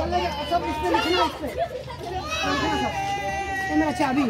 सब इस पे। लिखना इस पे ये मेरा चाबी।